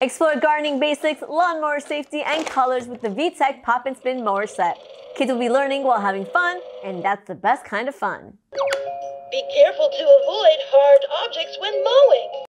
Explore gardening basics, lawnmower safety, and colors with the VTech Pop and Spin Mower Set. Kids will be learning while having fun, and that's the best kind of fun. Be careful to avoid hard objects when mowing.